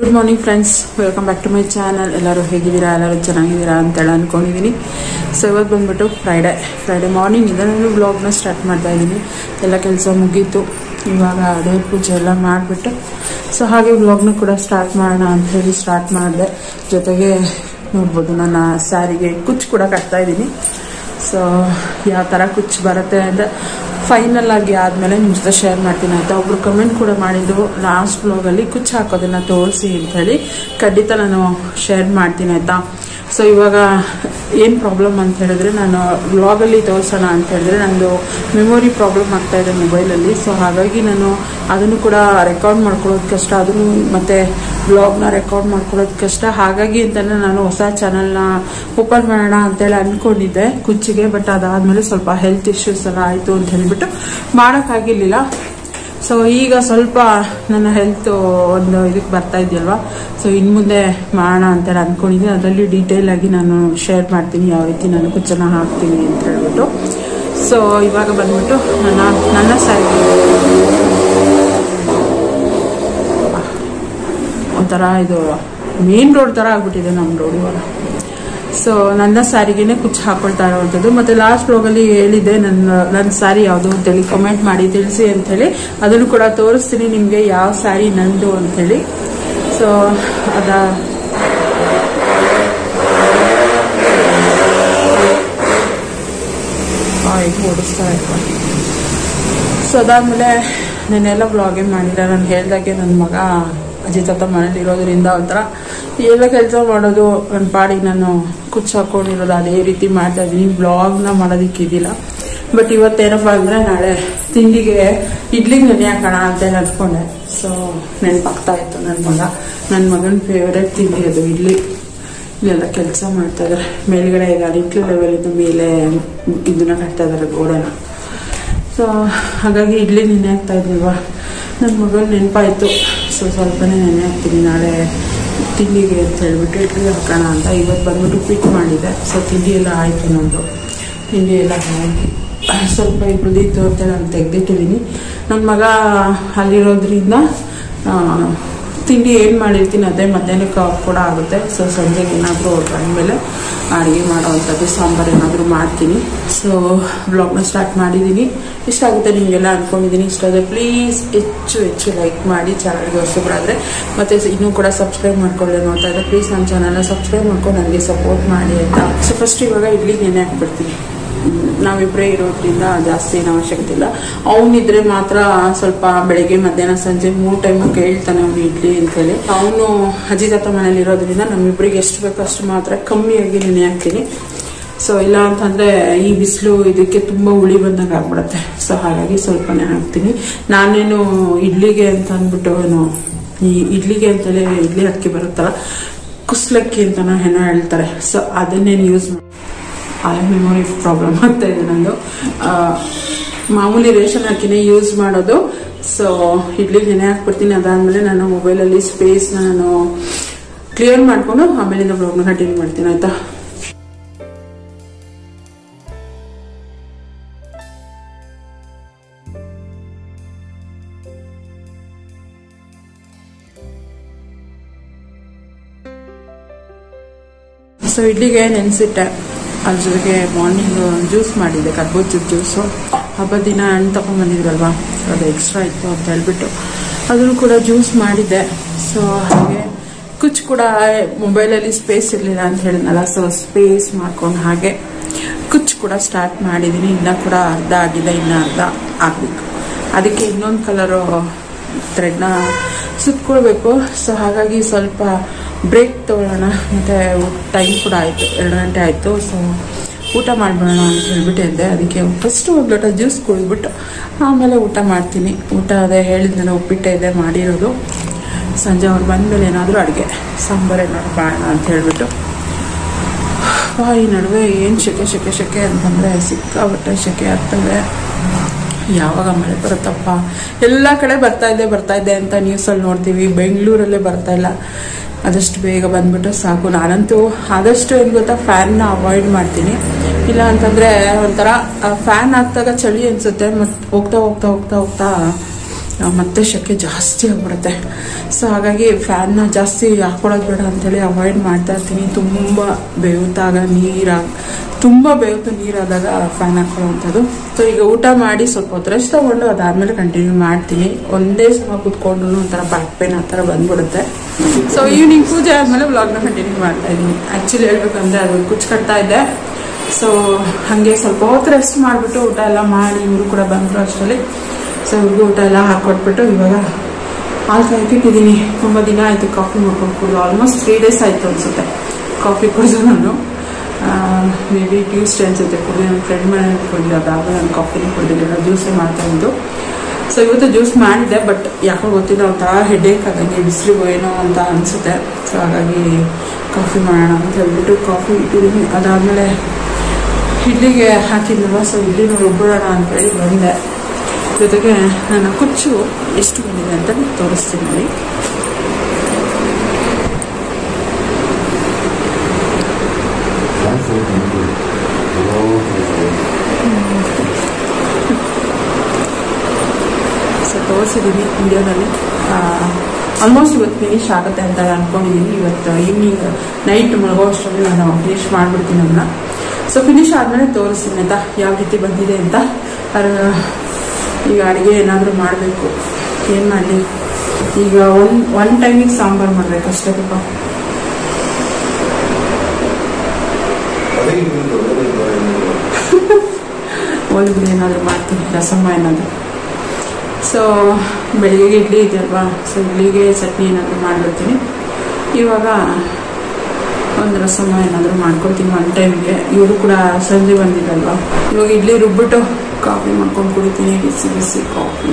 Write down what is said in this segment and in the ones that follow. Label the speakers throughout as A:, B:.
A: Good morning friends welcome back to my channel ಎಲ್ಲರೂ ಹೇಗಿದ್ದೀರಾ? ಎಲ್ಲರೂ ಚೆನ್ನಾಗಿದ್ದೀರಾ ಅಂತೇಳಿ ಅಂದ್ಕೊಂಡಿದ್ದೀನಿ ಸೊ ಇವತ್ತು ಬಂದ್ಬಿಟ್ಟು ಫ್ರೈಡೆ ಫ್ರೈಡೆ ಮಾರ್ನಿಂಗ್ ಇಂದ ನಾನು ವ್ಲಾಗ್ನ ಸ್ಟಾರ್ಟ್ ಮಾಡ್ತಾ ಇದ್ದೀನಿ. ಎಲ್ಲ ಕೆಲಸ ಮುಗೀತು. ಇವಾಗ ದೇವ್ರ ಪೂಜೆ ಎಲ್ಲ ಮಾಡಿಬಿಟ್ಟು ಸೊ ಹಾಗೆ ವ್ಲಾಗ್ನ ಕೂಡ ಸ್ಟಾರ್ಟ್ ಮಾಡೋಣ ಅಂತ ಹೇಳಿ ಸ್ಟಾರ್ಟ್ ಮಾಡಿದೆ. ಜೊತೆಗೆ ನೋಡ್ಬೋದು, ನನ್ನ ಸ್ಯಾರಿಗೆ ಕುಚ್ಚು ಕೂಡ ಕಟ್ತಾ ಇದ್ದೀನಿ. ಸೊ ಯಾವ ಥರ ಕುಚ್ಚು ಬರುತ್ತೆ ಅಂದರೆ ಫೈನಲ್ ಆಗಿ ಆದಮೇಲೆ ನಿಮ್ಮ ಜೊತೆ ಶೇರ್ ಮಾಡ್ತೀನಿ ಆಯಿತಾ? ಒಬ್ರು ಕಮೆಂಟ್ ಕೂಡ ಮಾಡಿದ್ದು ಲಾಸ್ಟ್ ಬ್ಲಾಗಲ್ಲಿ ಕುಚ್ಚು ಹಾಕೋದನ್ನ ತೋರಿಸಿ ಅಂತ ಹೇಳಿ ಖಂಡಿತ ನಾನು ಶೇರ್ ಮಾಡ್ತೀನಿ ಆಯಿತಾ? ಸೊ ಇವಾಗ ಏನು ಪ್ರಾಬ್ಲಮ್ ಅಂತ ಹೇಳಿದ್ರೆ ನಾನು ವ್ಲಾಗಲ್ಲಿ ತೋರಿಸೋಣ ಅಂತ ಹೇಳಿದ್ರೆ ನಂದು ಮೆಮೊರಿ ಪ್ರಾಬ್ಲಮ್ ಆಗ್ತಾ ಇದೆ ಮೊಬೈಲಲ್ಲಿ ಸೊ ಹಾಗಾಗಿ ನಾನು ಅದನ್ನು ಕೂಡ ರೆಕಾರ್ಡ್ ಮಾಡ್ಕೊಳ್ಳೋದು ಕಷ್ಟ, ಅದನ್ನು ಮತ್ತು ಬ್ಲಾಗ್ನ ರೆಕಾರ್ಡ್ ಮಾಡ್ಕೊಳ್ಳೋದು ಕಷ್ಟ. ಹಾಗಾಗಿ ಅಂತಲೇ ನಾನು ಹೊಸ ಚಾನಲ್ನ ಓಪನ್ ಮಾಡೋಣ ಅಂತೇಳಿ ಅಂದ್ಕೊಂಡಿದ್ದೆ ಕುಚ್ಚಿಗೆ ಬಟ್ ಅದಾದಮೇಲೆ ಸ್ವಲ್ಪ ಹೆಲ್ತ್ ಇಶ್ಯೂಸ್ ಎಲ್ಲ ಆಯಿತು ಅಂತ ಹೇಳ್ಬಿಟ್ಟು ಮಾಡೋಕ್ಕಾಗಿರ್ಲಿಲ್ಲ ಸೊ ಈಗ ಸ್ವಲ್ಪ ನನ್ನ ಹೆಲ್ತ್ ಒಂದು ಇದಕ್ಕೆ ಬರ್ತಾ ಇದೆಯಲ್ವಾ? ಸೊ ಇನ್ನು ಮುಂದೆ ಮಾಡೋಣ ಅಂತ ಅಂದ್ಕೊಂಡಿದ್ದೀನಿ. ಅದರಲ್ಲಿ ಡೀಟೇಲ್ ಆಗಿ ನಾನು ಶೇರ್ ಮಾಡ್ತೀನಿ ಯಾವ ರೀತಿ ನಾನು ಕುಚ್ಚನ ಹಾಕ್ತೀನಿ ಅಂತ ಹೇಳ್ಬಿಟ್ಟು. ಸೊ ಇವಾಗ ಬಂದ್ಬಿಟ್ಟು ನನ್ನ ನನ್ನ ಸ್ಯಾರಿ ಒಂಥರ ಇದು ಮೇನ್ ರೋಡ್ ಥರ ಆಗ್ಬಿಟ್ಟಿದೆ ನಮ್ಮ ರೋಡ್ ಇವಾಗ. ಸೊ ನನ್ನ ಸ್ಯಾರಿಗೆನೆ ಕುಚ್ಚು ಹಾಕೊಳ್ತಾ ಇರೋವಂಥದ್ದು. ಮತ್ತೆ ಲಾಸ್ಟ್ ಬ್ಲಾಗಲ್ಲಿ ಹೇಳಿದ್ದೆ, ನನ್ನ ನನ್ನ ಸ್ಯಾರಿ ಯಾವುದು ಅಂತೇಳಿ ಕಮೆಂಟ್ ಮಾಡಿ ತಿಳಿಸಿ ಅಂಥೇಳಿ ಅದನ್ನು ಕೂಡ ತೋರಿಸ್ತೀನಿ ನಿಮಗೆ ಯಾವ ಸ್ಯಾರಿ ನಂದು ಅಂಥೇಳಿ ಸೊ ಅದ. ಓಡಿಸ್ತಾ ಇರ್ತಾರೆ ಸೊ ಅದಾದ್ಮೇಲೆ ನಾನೆಲ್ಲ ಬ್ಲಾಗೇ ಮಾಡಿಲ್ಲ. ನಾನು ಹೇಳ್ದಾಗೆ ನನ್ನ ಮಗ ಅಜ್ಜಿ ಅತ್ತ ಮನೇಲಿ ಇರೋದ್ರಿಂದ ಒಂಥರ ಎಲ್ಲ ಕೆಲಸ ಮಾಡೋದು ನನ್ನ ಪಾಡಿಗೆ ನಾನು ಕುಚ್ಚು ಹಾಕೊಂಡಿರೋದು, ಅದೇ ರೀತಿ ಮಾಡ್ತಾ ಇದ್ದೀನಿ. ಬ್ಲಾಗ್ನ ಮಾಡೋದಿಕ್ಕೆ ಇದಿಲ್ಲ. ಬಟ್ ಇವತ್ತೇನಪ್ಪ ಅಂದರೆ ನಾಳೆ ತಿಂಡಿಗೆ ಇಡ್ಲಿಗೆ ನೆನೆ ಹಾಕೋಣ ಅಂತ ಅಂದ್ಕೊಂಡೆ ಸೊ ನೆನಪಾಗ್ತಾ ಇತ್ತು ನನ್ನ ಮಗ. ನನ್ನ ಮಗನ ಫೇವ್ರೇಟ್ ತಿಂಡಿ ಅದು, ಇಡ್ಲಿ. ಇಲ್ಲೆಲ್ಲ ಕೆಲಸ ಮಾಡ್ತಾ ಇದ್ದಾರೆ ಮೇಲ್ಗಡೆ ಈಗ ನಿಟ್ಲು ಲೆವೆಲಿಂದ ಮೇಲೆ ಇದನ್ನ ಕಟ್ತಾ ಇದ್ದಾರೆ ಗೋಡೆನ. ಸೊ ಹಾಗಾಗಿ ಇಡ್ಲಿ ನೆನೆ ಹಾಕ್ತಾ ಇದ್ದಿಲ್ವಾ ನನ್ನ ಮಗನ ನೆನಪಾಯಿತು. ಸೊ ಸ್ವಲ್ಪನೇ ನೆನೆ ಹಾಕ್ತೀನಿ. ನಾಳೆ ತಿಂಡಿಗೆ ಅಂತ ಹೇಳ್ಬಿಟ್ಟು ಇಡ್ಲಿ ಹಾಕೋಣ ಅಂತ ಇವತ್ತು ಬಂದ್ಬಿಟ್ಟು ಪಿಕ್ ಮಾಡಿದೆ. ಸೊ ತಿಂಡಿ ಎಲ್ಲ ಆಯಿತು ನಂದು. ತಿಂಡಿ ಎಲ್ಲ ಹಾಕಿ ಸ್ವಲ್ಪ ಉಳಿದಿತ್ತು ಅಂತ ನಾನು ತೆಗೆದಿಟ್ಟಿದ್ದೀನಿ ನನ್ನ ಮಗ ಅಲ್ಲಿರೋದ್ರಿಂದ ತಿಂಡಿ ಏನು ಮಾಡಿರ್ತೀನಿ ಅದೇ ಮಧ್ಯಾಹ್ನಕ್ಕೆ ಕೂಡ ಆಗುತ್ತೆ. ಸೊ ಸಂಜೆಗೆ ಏನಾದರೂ ಬಂದಮೇಲೆ ಅಡುಗೆ ಮಾಡೋವಂಥದ್ದು ಸಾಂಬಾರು ಏನಾದರೂ ಮಾಡ್ತೀನಿ. ಸೊ ಬ್ಲಾಗ್ನ ಸ್ಟಾರ್ಟ್ ಮಾಡಿದ್ದೀನಿ ಇಷ್ಟ ಆಗುತ್ತೆ ನಿಮಗೆಲ್ಲ ಅಂದ್ಕೊಂಡಿದ್ದೀನಿ ಇಷ್ಟ ಆದರೆ ಪ್ಲೀಸ್ ಹೆಚ್ಚು ಹೆಚ್ಚು ಲೈಕ್ ಮಾಡಿ ಚಾನಲ್ಗೆ ಹೊಸಬ್ರಾದರೆ ಮತ್ತು ಇನ್ನೂ ಕೂಡ ಸಬ್ಸ್ಕ್ರೈಬ್ ಮಾಡ್ಕೊಳ್ಳಿ ನೋಡ್ತಾ ಇದ್ದರೆ ಪ್ಲೀಸ್ ನನ್ನ ಚಾನಲ್ನ ಸಬ್ಸ್ಕ್ರೈಬ್ ಮಾಡ್ಕೊಂಡು ನನಗೆ ಸಪೋರ್ಟ್ ಮಾಡಿ ಅಂತ ಸೊ ಫಸ್ಟ್ ಇವಾಗ ಇಡ್ಲಿ ನೆನೆ ಹಾಕ್ಬಿಡ್ತೀನಿ. ನಾವಿಬ್ಬರೇ ಇರೋದ್ರಿಂದ ಜಾಸ್ತಿ ಏನು ಅವಶ್ಯಕತೆ ಇಲ್ಲ. ಅವನಿದ್ರೆ ಮಾತ್ರ ಸ್ವಲ್ಪ ಬೆಳಗ್ಗೆ, ಮಧ್ಯಾಹ್ನ, ಸಂಜೆ ಮೂರು ಟೈಮು ಕೇಳ್ತಾನೆ ಅವನು ಇಡ್ಲಿ ಅಂತೇಳಿ ಅವನು ಅಜ್ಜಿ ತಾತ ಮನೇಲಿ ಇರೋದ್ರಿಂದ ನಮ್ಮಿಬ್ಬರಿಗೆ ಎಷ್ಟು ಬೇಕೋ ಅಷ್ಟು ಮಾತ್ರ ಕಮ್ಮಿಯಾಗಿ ನೆನೆ ಹಾಕ್ತೀನಿ. ಸೊ, ಇಲ್ಲ ಅಂತಂದ್ರೆ ಈ ಬಿಸಿಲು ಇದಕ್ಕೆ ತುಂಬಾ ಹುಳಿ ಬಂದಂಗೆ ಆಗ್ಬಿಡುತ್ತೆ. ಸೊ, ಹಾಗಾಗಿ ಸ್ವಲ್ಪನೇ ಹಾಕ್ತೀನಿ. ನಾನೇನು ಇಡ್ಲಿಗೆ ಅಂತ ಅಂದ್ಬಿಟ್ಟು ಏನು, ಈ ಇಡ್ಲಿಗೆ ಅಂತಲೇ ಇಡ್ಲಿ ಅಕ್ಕಿ ಬರುತ್ತಲ್ಲ, ಕುಸ್ಲಕ್ಕಿ ಅಂತ ಏನೋ ಹೇಳ್ತಾರೆ. ಸೊ, ಅದನ್ನೇನು ಯೂಸ್ ಮಾಡಿ ಆ ಮೆಮೊರಿ ಪ್ರಾಬ್ಲಮ್ ಆಗ್ತಾ ಇದೆ ನಂದು. ಮಾಮೂಲಿ ರೇಷನ್ ಅಕ್ಕಿನೇ ಯೂಸ್ ಮಾಡೋದು. ಸೊ ಇಡ್ಲಿ ನೆನೆ ಹಾಕ್ಬಿಡ್ತೀನಿ. ಅದಾದ್ಮೇಲೆ ನಾನು ಮೊಬೈಲಲ್ಲಿ ಸ್ಪೇಸ್ನ ನಾನು ಕ್ಲಿಯರ್ ಮಾಡಿಕೊಂಡು ಆಮೇಲಿಂದ ಬ್ಲಾಗ್ನ ಕಂಟಿನ್ಯೂ ಮಾಡ್ತೀನಿ, ಆಯ್ತಾ? ಸೊ ಇಡ್ಲಿಗೆ ನೆನೆಸಿಟ್ಟೆ. ಅದ್ರ ಜೊತೆಗೆ ಮಾರ್ನಿಂಗ್ ಜ್ಯೂಸ್ ಮಾಡಿದ್ದೆ, ಕರ್ಬೂಜದ ಜ್ಯೂಸು ಹಬ್ಬದ ದಿನ ಹಣ್ಣು ತಗೊಂಡ್ಬಂದಿದ್ರಲ್ವಾ ಅದು ಎಕ್ಸ್ಟ್ರಾ ಇತ್ತು ಅಂತ ಹೇಳ್ಬಿಟ್ಟು. ಅದನ್ನು ಕೂಡ ಜ್ಯೂಸ್ ಮಾಡಿದ್ದೆ. ಸೊ ಹಾಗೆ ಕುಚ್ ಕೂಡ ಮೊಬೈಲಲ್ಲಿ ಸ್ಪೇಸ್ ಇರಲಿಲ್ಲ ಅಂತ ಹೇಳಿದ್ನಲ್ಲ ಸೊ ಸ್ಪೇಸ್ ಮಾಡ್ಕೊಂಡು ಹಾಗೆ ಕುಚ್ ಕೂಡ ಸ್ಟಾರ್ಟ್ ಮಾಡಿದ್ದೀನಿ ಇನ್ನ ಕೂಡ ಅರ್ಧ ಆಗಿದೆ, ಇನ್ನ ಅರ್ಧ ಆಗಬೇಕು. ಅದಕ್ಕೆ ಇನ್ನೊಂದು ಕಲರು ಥ್ರೆಡ್ನ ಸುತ್ಕೊಳ್ಬೇಕು. ಸೊ ಹಾಗಾಗಿ ಸ್ವಲ್ಪ ಬ್ರೇಕ್ ತೊಗೊಳ್ಳೋಣ ಮತ್ತು ಟೈಮ್ ಕೂಡ ಆಯಿತು, ಎರಡು ಗಂಟೆ ಆಯಿತು. ಸೊ ಊಟ ಮಾಡಿಬಿಡೋಣ ಅಂತ ಹೇಳ್ಬಿಟ್ಟು ಇದ್ದೆ. ಅದಕ್ಕೆ ಫಸ್ಟು ಒಂದು ಲೋಟ ಜ್ಯೂಸ್ ಕುಡಿದ್ಬಿಟ್ಟು ಆಮೇಲೆ ಊಟ ಮಾಡ್ತೀನಿ. ಊಟ ಅದೇ ಹೇಳಿದ್ನಲ್ಲ ಉಪ್ಪಿಟ್ಟೆ ಇದೆ, ಮಾಡಿರೋದು. ಸಂಜೆ ಅವ್ರು ಬಂದಮೇಲೆ ಏನಾದರೂ ಅಡುಗೆ, ಸಾಂಬಾರು ಏನಾದ್ರು ಮಾಡೋಣ ಅಂತ ಹೇಳಿಬಿಟ್ಟು. ಈ ನಡುವೆ ಏನು ಶೆಕೆ ಶೆಕೆ ಶೆಕೆ ಅಂತಂದರೆ ಸಿಕ್ಕಾಬಟ್ಟೆ ಶೆಕೆ ಆಗ್ತದೆ. ಯಾವಾಗ ಮಳೆ ಬರುತ್ತಪ್ಪ? ಎಲ್ಲ ಕಡೆ ಬರ್ತಾ ಇದೆ ಬರ್ತಾ ಇದೆ ಅಂತ ನ್ಯೂಸಲ್ಲಿ ನೋಡ್ತೀವಿ. ಬೆಂಗಳೂರಲ್ಲೇ ಬರ್ತಾ ಇಲ್ಲ. ಆದಷ್ಟು ಬೇಗ ಬಂದ್ಬಿಟ್ಟು ಸಾಕು. ನಾನಂತೂ ಆದಷ್ಟು ಏನು ಗೊತ್ತಾ ಫ್ಯಾನ್ನ ಅವಾಯ್ಡ್ ಮಾಡ್ತೀನಿ. ಇಲ್ಲ ಅಂತಂದರೆ ಒಂಥರ ಫ್ಯಾನ್ ಹಾಕ್ದಾಗ ಚಳಿ ಅನಿಸುತ್ತೆ ಮತ್ತು ಹೋಗ್ತಾ ಹೋಗ್ತಾ ಹೋಗ್ತಾ ಹೋಗ್ತಾ ಮತ್ತೆ ಶೆಕೆ ಜಾಸ್ತಿ ಆಗ್ಬಿಡುತ್ತೆ. ಸೊ ಹಾಗಾಗಿ ಫ್ಯಾನ್ನ ಜಾಸ್ತಿ ಹಾಕೊಳ್ಳೋದು ಬೇಡ ಅಂತೇಳಿ ಅವಾಯ್ಡ್ ಮಾಡ್ತಾ ಇರ್ತೀನಿ. ತುಂಬ ಬೇವುತ್ತಾಗ ನೀರಾಗ ತುಂಬ ಬೇಯುತ್ತೆ ನೀರಾದಾಗ ಫ್ಯಾನ್ ಹಾಕೊಳ್ಳೋವಂಥದ್ದು. ಸೊ ಈಗ ಊಟ ಮಾಡಿ ಸ್ವಲ್ಪ ಹೊತ್ತು ರೆಸ್ಟ್ ತಗೊಂಡು ಅದಾದಮೇಲೆ ಕಂಟಿನ್ಯೂ ಮಾಡ್ತೀನಿ. ಒಂದೇ ಸಮ ಕೂತ್ಕೊಂಡು ಒಂಥರ ಬ್ಯಾಕ್ ಪೇನ್ ಆ ಥರ ಬಂದ್ಬಿಡುತ್ತೆ. ಸೊ ಈವ್ನಿಂಗ್ ಪೂಜೆ ಆದಮೇಲೆ ವ್ಲಾಗ್ನ ಕಂಟಿನ್ಯೂ ಮಾಡ್ತಾ ಇದ್ದೀನಿ. ಆ್ಯಕ್ಚುಲಿ ಹೇಳ್ಬೇಕಂದ್ರೆ ಅದು ಕುಚ್ಚು ಕಟ್ತಾ ಇದ್ದೆ ಸೊ ಹಾಗೆ ಸ್ವಲ್ಪ ಹೊತ್ತು ರೆಸ್ಟ್ ಮಾಡಿಬಿಟ್ಟು ಊಟ ಎಲ್ಲ ಮಾಡಿ, ಇವರು ಕೂಡ ಬಂದರು ಅಷ್ಟರಲ್ಲಿ. ಸೊ ಇವ್ರಿಗೂ ಊಟ ಎಲ್ಲ ಹಾಕೊಟ್ಬಿಟ್ಟು ಇವಾಗ ಹಾಲು ಕಾಯ್ತಿಟ್ಟಿದ್ದೀನಿ ತುಂಬ ದಿನ ಆಯಿತು ಕಾಫಿ ಮಾಡ್ಕೊಂಡು ಕುಡಿದು. ಆಲ್ಮೋಸ್ಟ್ ತ್ರೀ ಡೇಸ್ ಆಯಿತು ಅನಿಸುತ್ತೆ ಕಾಫಿ ಕುಡಿದು ನಾನು. ಮೇ ಬಿ ಟ್ಯೂಸ್ಡೇ ಅನಿಸುತ್ತೆ ಕುಡಿದು. ನನ್ನ ಫ್ರೆಂಡ್ ಮನೆ ಕುಡಿದು ಆಗ ನಾನು ಕಾಫಿನೂ ಕುಡಿದಿಲ್ಲ ಜ್ಯೂಸೇ ಮಾಡ್ತಾ ಇದ್ದು ಸೊ ಇವತ್ತು ಜ್ಯೂಸ್ ಮಾಡಿದ್ದೆ ಬಟ್ ಯಾಕೋ ಗೊತ್ತಿಲ್ಲ, ಒಂಥರ ಹೆಡೇಕ್ ಆಗಂಗೆ ಬಿಸಿಲಿಗೆ ಏನೋ ಅಂತ ಅನಿಸುತ್ತೆ. ಸೊ ಹಾಗಾಗಿ ಕಾಫಿ ಮಾಡೋಣ ಅಂತ ಹೇಳ್ಬಿಟ್ಟು ಕಾಫಿ ಇಟ್ಟಿದ್ದೀನಿ. ಅದಾದಮೇಲೆ ಇಡ್ಲಿಗೆ ಹಾಕಿದ್ನಲ್ವ? ಸೊ ಇಡ್ಲಿನ ರುಬ್ಬಿಡೋಣ ಅಂತೇಳಿ ಬಂದೆ. ಜೊತೆಗೆ, ನನ್ನ ಕುಚ್ಚು ಎಷ್ಟು ಬಂದಿದೆ ಅಂತ ತೋರಿಸ್ತೀನಿ ನೋಡಿ. ಸೊ ತೋರಿಸಿದ್ದೀನಿ ವಿಡಿಯೋದಲ್ಲಿ. ಆಲ್ಮೋಸ್ಟ್ ಇವತ್ತು ಫಿನಿಶ್ ಆಗುತ್ತೆ ಅಂತ ಅನ್ಕೊಂಡಿದ್ದೀನಿ ಇವತ್ತು ಈವ್ನಿಂಗ್ ನೈಟ್ ಮಲಗೋ ಅಷ್ಟರಲ್ಲಿ ನಾನು ಫಿನಿಶ್ ಮಾಡಿಬಿಡ್ತೀನಿ ಅದನ್ನ ಸೊ ಫಿನಿಶ್ ಆದಮೇಲೆ ತೋರಿಸ್ತೀನಿ ಆಯ್ತಾ? ಯಾವ ರೀತಿ ಬಂದಿದೆ ಅಂತ? ಈಗ ಅಡುಗೆ ಏನಾದರೂ ಮಾಡಬೇಕು. ಏನು ಮಾಡಲಿ ಈಗ ಒನ್ ಒನ್ ಟೈಮಿಗೆ ಸಾಂಬಾರು ಮಾಡ್ಬೇಕು ಅಷ್ಟೇ ಪಾಪ ಹೋಳಿಗೆ ಏನಾದರೂ ಮಾಡ್ತೀನಿ ರಸಮ್ಮ ಏನಾದರೂ. ಸೊ ಬೆಳಿಗ್ಗೆ ಇಡ್ಲಿ ಇದೆಯಲ್ವಾ ಸೊ ಇಡ್ಲಿಗೆ ಚಟ್ನಿ ಏನಾದರೂ ಮಾಡಿಬಿಡ್ತೀನಿ. ಇವಾಗ ಒಂದು ರಸಮ್ಮ ಏನಾದರೂ ಮಾಡ್ಕೊತೀನಿ ಒನ್ ಟೈಮ್ಗೆ ಇವರು ಕೂಡ ಸಂಜೆ ಬಂದಿದ್ದಲ್ವಾ? ಇವಾಗ ಇಡ್ಲಿ ರುಬ್ಬಿಟ್ಟು ಕಾಫಿ ಮಾಡ್ಕೊಂಡು ಕುಡಿತೀನಿ, ಬಿಸಿ ಬಿಸಿ ಕಾಫಿ.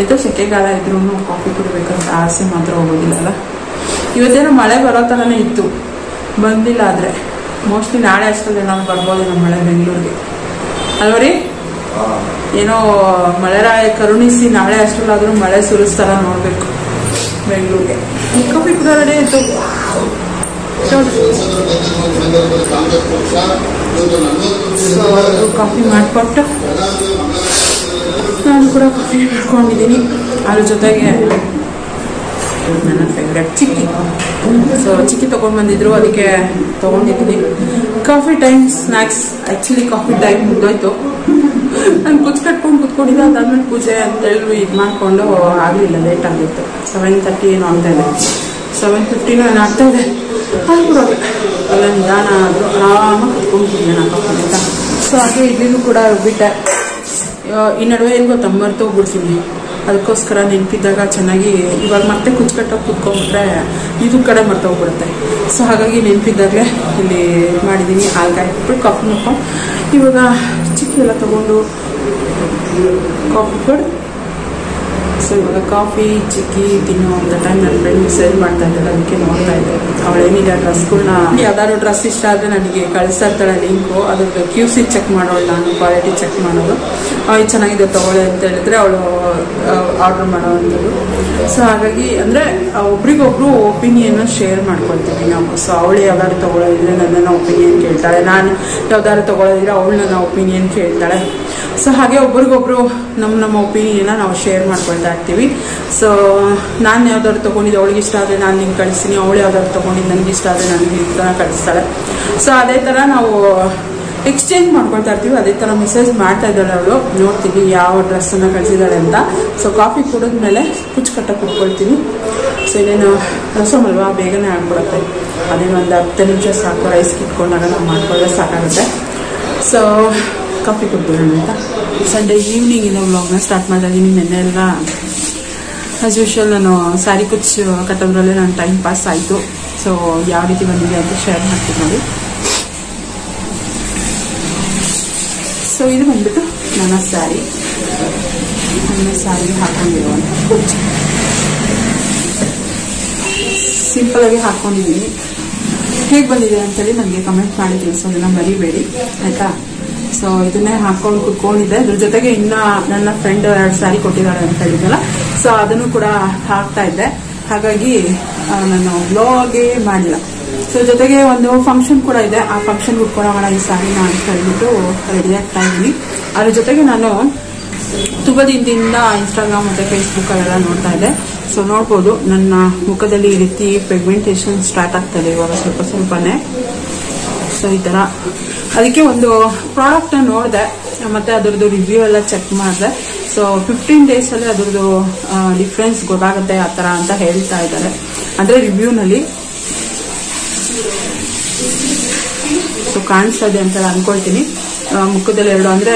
A: ಎದ್ದು ಸೆಕೆಗಾಲ ಇದ್ರೂ ಕಾಫಿ ಕುಡಿಬೇಕಂತ ಆಸೆ ಮಾತ್ರ ಹೋಗೋದಿಲ್ಲಲ್ಲ? ಇವತ್ತೇನೋ ಮಳೆ ಬರೋ ಥರನೇ ಇತ್ತು. ಬಂದಿಲ್ಲ ಆದರೆ. ಮೋಸ್ಟ್ಲಿ ನಾಳೆ ಅಷ್ಟರಲ್ಲಿ ಏನಾದ್ರು ಬರ್ಬೋದು ನಮ್ಮ ಮಳೆ ಬೆಂಗಳೂರಿಗೆ. ಅಲ್ವರಿ? ಏನೋ ಮಳೆರಾಯ ಕರುಣಿಸಿ ನಾಳೆ ಅಷ್ಟರಲ್ಲಾದರೂ ಮಳೆ ಸುರಿಸ್ತಾರ ನೋಡಬೇಕು ಬೆಂಗಳೂರಿಗೆ. ಕಾಫಿ ಕೂಡ ರೆಡಿ ಆಯ್ತು ಸೊ ಅದು ಕಾಫಿ ಮಾಡಿಕೊಟ್ಟು ನಾನು ಕೂಡ ಕಾಫಿ ಮಾಡ್ಕೊಂಡಿದ್ದೀನಿ. ಅದ್ರ ಜೊತೆಗೆ ನನ್ನ ಫೇವ್ರೆಟ್ ಚಿಕ್ಕಿ. ಸೊ ಚಿಕ್ಕಿ ತೊಗೊಂಡು ಬಂದಿದ್ರು, ಅದಕ್ಕೆ ತೊಗೊಂಡಿದ್ದೀನಿ. Coffee time snacks actually coffee time ಮುಗ್ದೋಯ್ತು. ನಾನು ಕುಚ್ ಕಟ್ಕೊಂಡು ಕುತ್ಕೊಂಡಿದ್ದೆ, ಅದಾದ್ಮೇಲೆ ಪೂಜೆ ಅಂತೇಳಿ ಇದು ಮಾಡಿಕೊಂಡು ಆಗಲಿಲ್ಲ ಲೇಟ್ ಆಗಿತ್ತು ಸೆವೆನ್ ತರ್ಟಿ ಏನು ಆಗ್ತಾ ಇದೆ. ಸೆವೆನ್ ಫಿಫ್ಟಿನೂ ಏನು ಆಗ್ತಾ ಇದೆ. ಎಲ್ಲ ನಿಧಾನ ಆದರೂ ಆರಾಮಾಗಿ ಕುತ್ಕೊಂಡ್ಬಿಟ್ಟಿದ್ದೆ ನಾನು ಆಯ್ತಾ ಸೊ ಹಾಗೆ ಇಡ್ಲಿನೂ ಕೂಡ ರುಬ್ಬಿಟ್ಟೆ ಆ, ಈ ನಡುವೆ ಏನು ಗೊತ್ತಾ ಅದಕ್ಕೋಸ್ಕರ ನೆನಪಿದ್ದಾಗ ಚೆನ್ನಾಗಿ ಇವಾಗ ಮತ್ತೆ ಕುಚ್ಕಟ್ಟೋಗಿ ಕುತ್ಕೊಂಡ್ಬಿಟ್ರೆ ಇದು ಕಡೆ ಮರ್ತೋಗ್ಬಿಡುತ್ತೆ ಸೊ ಹಾಗಾಗಿ ನೆನಪಿದ್ದಾಗಲೇ ಇಲ್ಲಿ ಮಾಡಿದ್ದೀನಿ ಹಾಲ್ಗಾಯಿ ಹಾಕ್ಬಿಟ್ಟು ಕಾಫಿ ಮಾಡ್ಕೊಂಡು ಇವಾಗ ಚಿಕ್ಕಿ ಎಲ್ಲ ತೊಗೊಂಡು ಕಾಫಿ ಕೊಡು ಸೊ ಇವಾಗ ಕಾಫಿ ಚಿಕ್ಕಿ, ತಿನ್ನೋ ಅಂತ ಟೈಮ್ ನನ್ನ ಫ್ರೆಂಡ್ ಸೇಲ್ ಮಾಡ್ತಾ ಇದ್ದಾರೆ, ಅದಕ್ಕೆ ನೋಡ್ತಾ ಇದ್ದೆ ಅವಳೇನಿದೆ ಡ್ರೆಸ್ಗಳನ್ನ ಯಾವ್ದಾದ್ರು ಡ್ರೆಸ್ ಇಷ್ಟ ಆದರೆ ನನಗೆ ಕಳಿಸ್ತಾ ಇರ್ತಾಳೆ ಲಿಂಕು ಅದ್ರದ್ದು ಕ್ಯೂ ಸಿ ಚೆಕ್ ಮಾಡೋಳು ನಾನು ಕ್ವಾಲಿಟಿ ಚೆಕ್ ಮಾಡೋದು. ಇದು ಚೆನ್ನಾಗಿದೆ, ತಗೊಳ್ಳಿ ಅಂತ ಹೇಳಿದ್ರೆ ಅವಳು ಆರ್ಡರ್ ಮಾಡೋವಂಥದ್ದು ಸೊ ಹಾಗಾಗಿ ಅಂದರೆ ಒಬ್ರಿಗೊಬ್ರು ಒಪಿನಿಯನ್ನ ಶೇರ್ ಮಾಡ್ಕೊಳ್ತೀವಿ ನಾವು. ಸೊ ಅವಳು ಯಾವ್ದಾದ್ರು ತಗೊಳ್ಳೋದಿದ್ರೆ ನನ್ನನ್ನು ಒಪಿನಿಯನ್ ಕೇಳ್ತಾಳೆ. ನಾನು ಯಾವ್ದಾದ್ರು ತಗೊಳ್ಳೋದಿದ್ರೆ ಅವಳು ನನ್ನ ಒಪಿನಿಯನ್ ಕೇಳ್ತಾಳೆ. ಸೊ ಹಾಗೆ ಒಬ್ರಿಗೊಬ್ರು ನಮ್ಮ ನಮ್ಮ ಒಪಿನಿಯನ್ನ ನಾವು ಶೇರ್ ಮಾಡ್ಕೊಳ್ತಾ ಇರ್ತೀವಿ ಸೊ ನಾನು ಯಾವ್ದಾದ್ರು ತೊಗೊಂಡಿದ್ದೆ, ಅವಳಿಗೆ ಇಷ್ಟ ಆದರೆ ನಾನು ನಿಂಗೆ ಕಳಿಸ್ತೀನಿ, ಅವಳು ಯಾವ್ದಾದ್ರು ತೊಗೊಂಡಿದ್ದು ನನಗೆ ಇಷ್ಟ ಆದರೆ ನನಗೆ ಇದನ್ನ ಕಳಿಸ್ತಾಳೆ. ಸೊ ಅದೇ ಥರ ನಾವು ಎಕ್ಸ್ಚೇಂಜ್ ಮಾಡ್ಕೊಳ್ತಾ ಇರ್ತೀವಿ, ಅದೇ ಥರ ಮೆಸೇಜ್ ಮಾಡ್ತಾ ಇದ್ದಾಳೆ ಅವಳು. ನೋಡ್ತೀವಿ ಯಾವ ಡ್ರೆಸ್ಸನ್ನು ಕಳಿಸಿದ್ದಾಳೆ ಅಂತ. ಸೊ ಕಾಫಿ ಕುಡಿದ್ಮೇಲೆ ಕುಚ್ಚು ಕಟ್ಟ ಕುಡ್ಕೊಳ್ತೀನಿ. ಸೊ ಇನ್ನೇನು ರಸಮಲ್ವಾ ಬೇಗನೆ ಆಗ್ಬಿಡುತ್ತೆ. ಒಂದು ಹತ್ತು ನಿಮಿಷ ಸಾಕು ರೈಸ್ ಇಟ್ಕೊಂಡಾಗ ನಾವು ಮಾಡ್ಕೊಳ್ಳೋದೇ ಸಾಕಾಗುತ್ತೆ. ಸೊ ಕಾಫಿ ಕುಡ್ಬಿಡೋಣ ಅಂತ ಸಂಡೇ ಈವ್ನಿಂಗ್ ಇಂದ ವ್ಲಾಗ್ನ ಸ್ಟಾರ್ಟ್ ಮಾಡ್ತಾ ಇದ್ದೀನಿ ನೆನ್ನೆ ಎಲ್ಲ ಆಸ್ ಯೂಶ್ವಲ್ ನಾನು ಸ್ಯಾರಿ ಕುಚ್ಚು ಕಟ್ಟೋದ್ರಲ್ಲೇ ನನ್ನ ಟೈಮ್ ಪಾಸ್ ಆಯಿತು ಸೊ ಯಾವ ರೀತಿ ಬಂದಿದೆ ಅಂತ ಶೇರ್ ಮಾಡ್ತೀನಿ ನೋಡಿ ಸೊ ಇದು ಬಂದ್ಬಿಟ್ಟು ನನ್ನ ಸ್ಯಾರಿ ನನ್ನ ಸ್ಯಾರಿ ಹಾಕೊಂಡಿರುವಂಥ ಸಿಂಪಲ್ ಆಗಿ ಹಾಕೊಂಡಿದ್ದೀನಿ ಹೇಗೆ ಬಂದಿದೆ ಅಂತೇಳಿ ನನಗೆ ಕಮೆಂಟ್ ಮಾಡಿ ತಿಳಿಸೋದನ್ನ ಮರಿಬೇಡಿ ಆಯ್ತಾ ಸೊ ಇದನ್ನೇ ಹಾಕೊಂಡು ಕುತ್ಕೊಂಡಿದ್ದೆ. ಅದ್ರ ಜೊತೆಗೆ ಇನ್ನ ನನ್ನ ಫ್ರೆಂಡ್ ಎರಡು ಸ್ಯಾರಿ ಕೊಟ್ಟಿದ್ದಾಳೆ ಅಂತ ಹೇಳಿದ್ನಲ್ಲ. ಸೊ ಅದನ್ನು ಕೂಡ ಹಾಕ್ತಾ ಇದ್ದೆ. ಹಾಗಾಗಿ ನಾನು ಬ್ಲಾಗ್ ಮಾಡಿಲ್ಲ. ಸೊ ಜೊತೆಗೆ ಒಂದು ಫಂಕ್ಷನ್ ಕೂಡ ಇದೆ. ಆ ಫಂಕ್ಷನ್ ಉಟ್ಕೊಳ್ಳೋಣ ಈ ಸ್ಯಾರಿನ ಅಂತ ಹೇಳ್ಬಿಟ್ಟು ರೆಡಿ ಆಗ್ತಾ ಇದ್ದೀನಿ. ಅದ್ರ ಜೊತೆಗೆ ನಾನು ತುಂಬ ದಿನದಿಂದ ಇನ್ಸ್ಟಾಗ್ರಾಮ್ ಮತ್ತು ಫೇಸ್ಬುಕ್ಕಲ್ಲೆಲ್ಲ ನೋಡ್ತಾ ಇದ್ದೆ. ಸೊ ನೋಡ್ಬೋದು. ನನ್ನ ಮುಖದಲ್ಲಿ ಈ ರೀತಿ ಪೆಗ್ಮೆಂಟೇಷನ್ ಸ್ಟಾರ್ಟ್ ಆಗ್ತದೆ ಇವಾಗ ಸ್ವಲ್ಪ ಸ್ವಲ್ಪನೇ. ಸೊ ಈ ಥರ ಅದಕ್ಕೆ ಒಂದು ಪ್ರಾಡಕ್ಟ್ನ ನೋಡಿದೆ. ಮತ್ತೆ ಅದರದ್ದು ರಿವ್ಯೂ ಎಲ್ಲ ಚೆಕ್ ಮಾಡಿದೆ. ಸೊ ಫಿಫ್ಟೀನ್ ಡೇಸಲ್ಲಿ ಅದರದ್ದು ಡಿಫ್ರೆನ್ಸ್ ಗೊತ್ತಾಗುತ್ತೆ ಆ ಥರ ಅಂತ ಹೇಳ್ತಾ ಇದ್ದಾರೆ. ಅಂದರೆ ರಿವ್ಯೂನಲ್ಲಿ ಸೊ ಕಾಣಿಸ್ತಾ ಇದೆ ಅಂತ ಅನ್ಕೊಳ್ತೀನಿ. ಮುಖದಲ್ಲಿ ಎರಡು, ಅಂದ್ರೆ